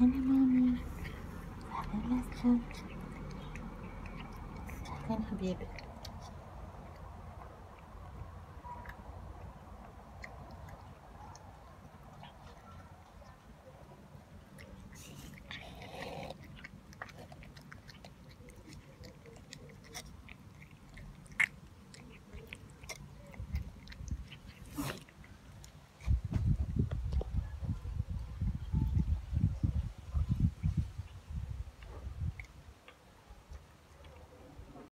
استنى مامي هذا الأسود استنى حبيبي